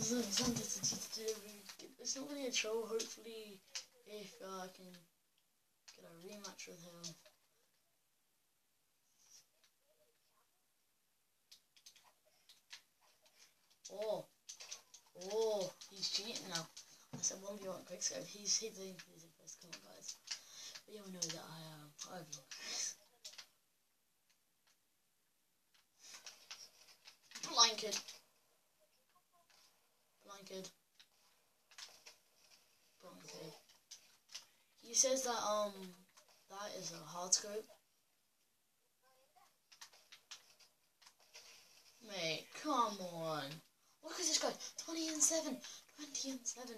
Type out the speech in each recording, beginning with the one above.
It's not really a show. Hopefully, if uh, I can get a rematch with him. Oh, oh, he's cheating now. I said one v one quick scope. He's he's in he's in first. Come on, guys. But you all know that I am. Um, I have Blind Blind kid. He says that um that is a hard scope. Mate, come on. Look at this guy. 20 and 7. 20 and 7.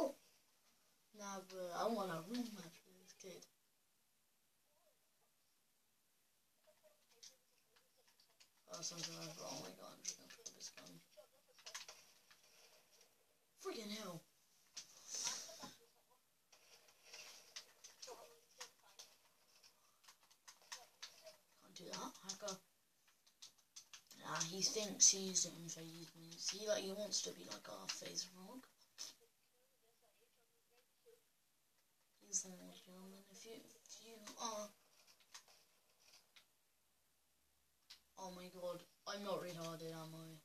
Oh. Nah, but I want a room match with this kid. Oh, something went wrong. Oh my god, I'm just gonna put this gun. Freaking hell. Can't do that, hacker. Nah, he thinks he's moves. He like he wants to be like our gentleman. If you if you are Oh my god, I'm not retarded, am I?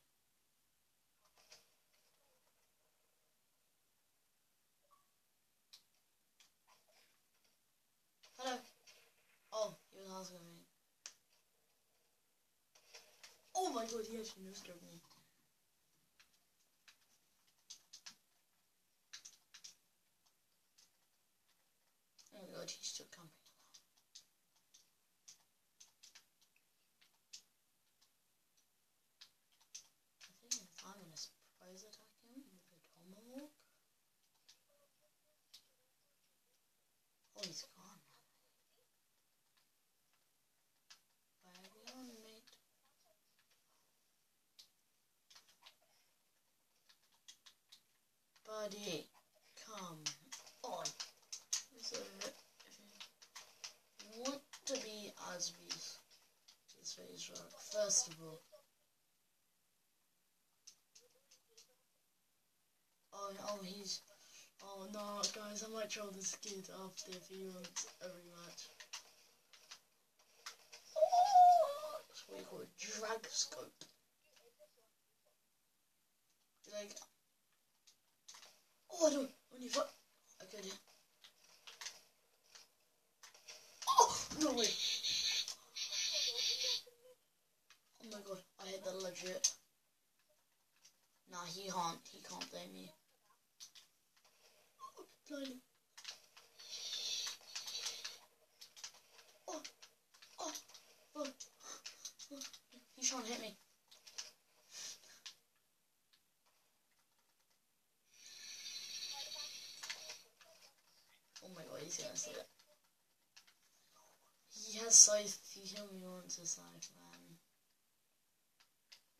Hello. Oh, he was asking me. Oh my god, he actually missed me. Oh my god, he's still coming. he's gone Where are we on, mate? Buddy, come on. So, want to be Asby's, his face rock, first of all, Oh, oh, he's Oh no, guys, I might troll this kid after if he wants rematch. Oh, that's what you call a drag scope. Like, oh, I don't, when you fuck, Oh, no way. Oh my god, I hit that legit. Nah, he can't, he can't blame me. Oh, oh, oh, oh. He's trying to hit me. Oh my god, he's gonna see it. He has scythe. He killed me once with scythe, man.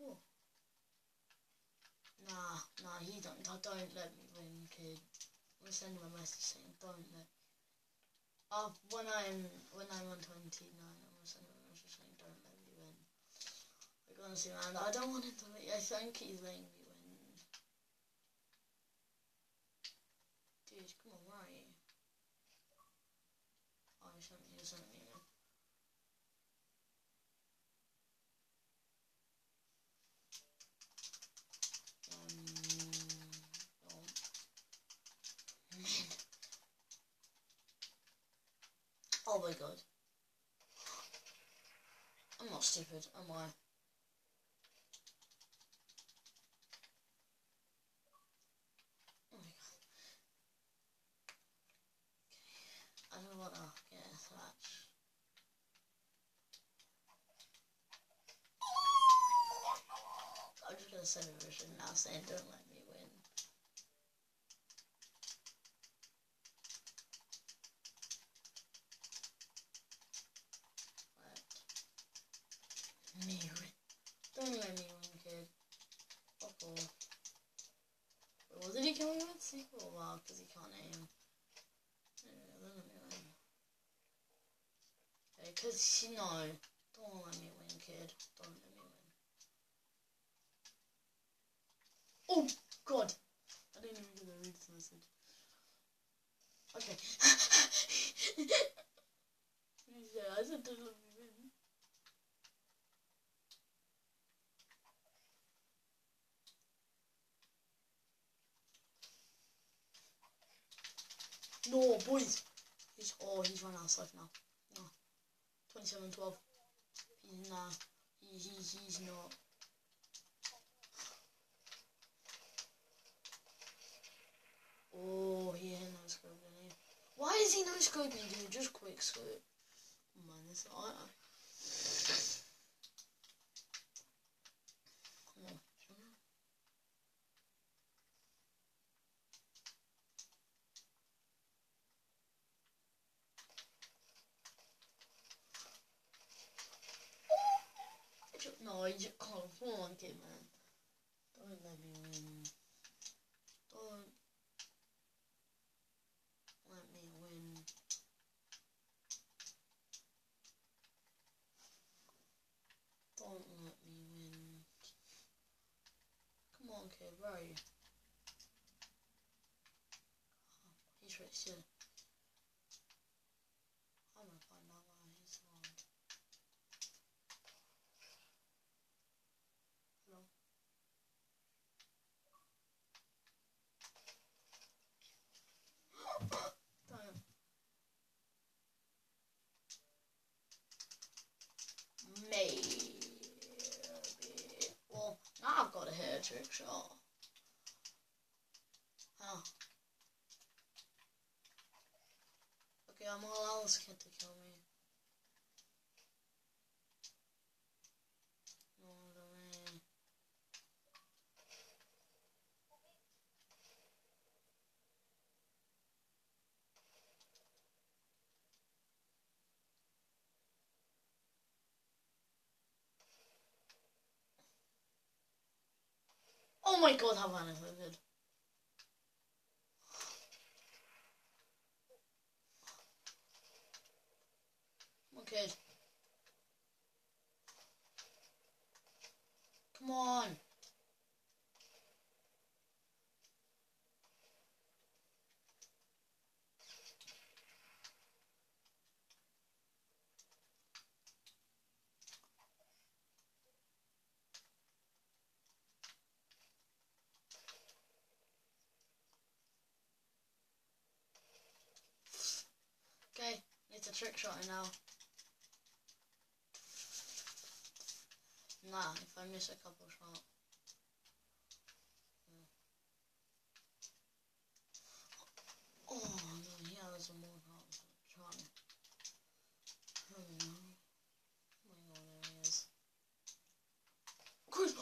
Oh. Nah, nah, he don't. Don't let me win, kid. I'm sending a message saying don't let. Uh, when I'm when I'm on 29, I'm gonna send a message saying don't let me win. Like honestly, man, I don't want him to. Win. I think he's letting me win. Dude, come on, where are you? Oh, sent me. He. Oh my god. I'm not stupid, am I? Oh my god. Okay. I don't wanna get a thatch. Just gonna send now saying don't let me win. me win. Don't let me win, kid. Fuck off. What did he kill me with? Sequel? Wow, because he can't aim. Anyway, let me win. Okay, because, you know, don't let me win, kid. Oh God! I didn't even get to read this message. Okay. yeah, I said let me win. No, boys. He's oh, he's run out of life now. No, 27, 12. He's nah. He, he he's not. Oh, he had no scope, didn't he? Why is he no scoping, dude? Just quick scope. Man, this on. No, can't. Come man. Don't let me win. Don't let me win. Don't let me win. Come on, kid, where are you? Oh, I'm gonna find out why he's around. Hello? Damn. Maybe. Well, now I've got a hair trick shot. How? Okay, To kill me. Way. Oh my god, how manipulated. Okay. Come on. It's a trick shot now. Nah, if I miss a couple shots. Oh no, he has a more shot. Oh no. Oh my god, there he is. Chris!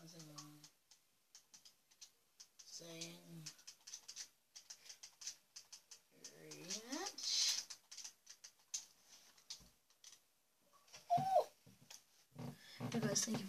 was it um, saying rematch. Hey guys, thank you for